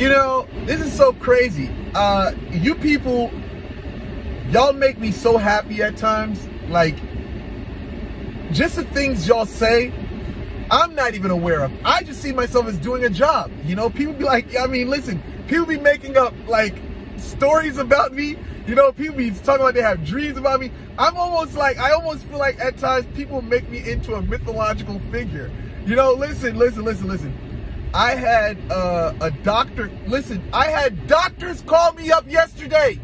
You know, this is so crazy. Uh, you people, y'all make me so happy at times. Like, just the things y'all say, I'm not even aware of. I just see myself as doing a job. You know, people be like, I mean, listen, people be making up like stories about me. You know, people be talking about they have dreams about me. I'm almost like, I almost feel like at times people make me into a mythological figure. You know, listen, listen, listen, listen. I had uh, a doctor, listen, I had doctors call me up yesterday.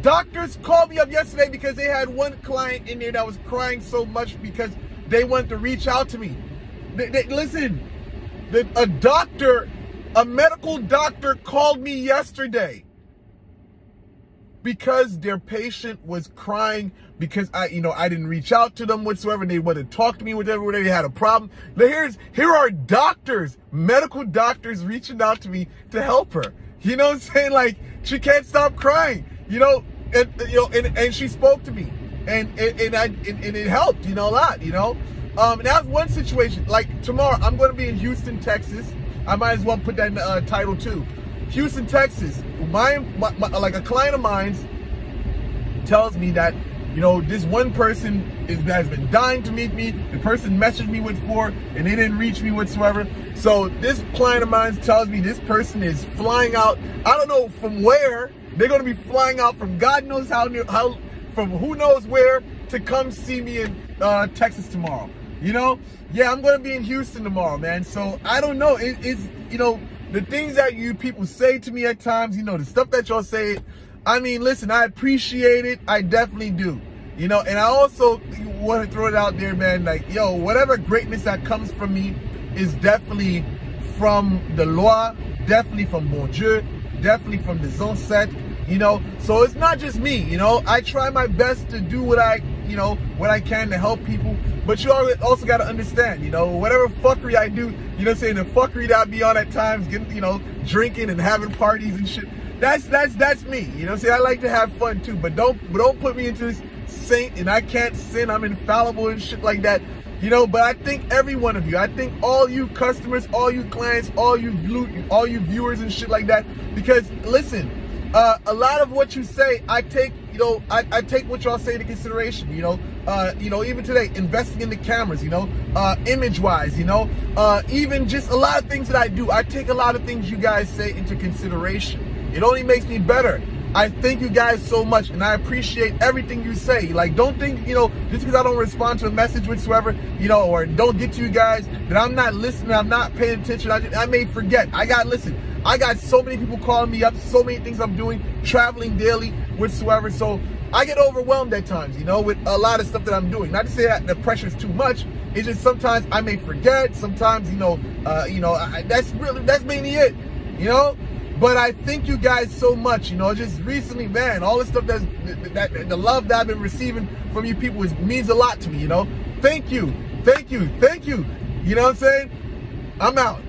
Doctors called me up yesterday because they had one client in there that was crying so much because they wanted to reach out to me. They, they, listen, the, a doctor, a medical doctor called me yesterday because their patient was crying because I, you know, I didn't reach out to them whatsoever. They wanted to talk to me whatever, they had a problem. Now here's, here are doctors, medical doctors reaching out to me to help her. You know I'm saying? Like, she can't stop crying, you know, and, you know, and, and she spoke to me and, and, and I, and, and it helped, you know, a lot, you know? Um, and that's one situation. Like tomorrow, I'm going to be in Houston, Texas. I might as well put that in the uh, title too. Houston, Texas. My, my, my, like a client of mine tells me that you know this one person is has been dying to meet me. The person messaged me with four, and they didn't reach me whatsoever. So this client of mine tells me this person is flying out. I don't know from where. They're going to be flying out from God knows how how from who knows where to come see me in uh, Texas tomorrow. You know, yeah, I'm going to be in Houston tomorrow, man. So I don't know. It, it's you know the things that you people say to me at times, you know, the stuff that y'all say, I mean, listen, I appreciate it. I definitely do. You know, and I also want to throw it out there, man, like, yo, whatever greatness that comes from me is definitely from the lwa, definitely from Bon Dieu, definitely from the zansèt, you know. So it's not just me, you know. I try my best to do what I, you know, what I can to help people. But you also got to understand, you know, whatever fuckery I do, you know, I'm saying the fuckery that I be on at times, getting, you know, drinking and having parties and shit. That's that's that's me. You know, see, I like to have fun too, but don't but don't put me into this saint and I can't sin. I'm infallible and shit like that. You know, but I think every one of you, I think all you customers, all you clients, all you all you viewers and shit like that. Because listen, uh, a lot of what you say, I take, you know, I, I take what y'all say into consideration, you know, uh, you know, even today, investing in the cameras, you know, uh, image-wise, you know, uh, even just a lot of things that I do, I take a lot of things you guys say into consideration. It only makes me better. I thank you guys so much, and I appreciate everything you say. Like, don't think, you know, just because I don't respond to a message whatsoever, you know, or don't get to you guys, that I'm not listening, I'm not paying attention. I, I may forget. I got, listen, I got so many people calling me up, so many things I'm doing, traveling daily, whatsoever. So I get overwhelmed at times, you know, with a lot of stuff that I'm doing. Not to say that the pressure is too much. It's just sometimes I may forget. Sometimes, you know, uh, you know, I, that's really that's mainly it, you know. But I thank you guys so much, you know. Just recently, man, all the stuff that's that, that the love that I've been receiving from you people is, means a lot to me, you know. Thank you, thank you, thank you. You know what I'm saying? I'm out.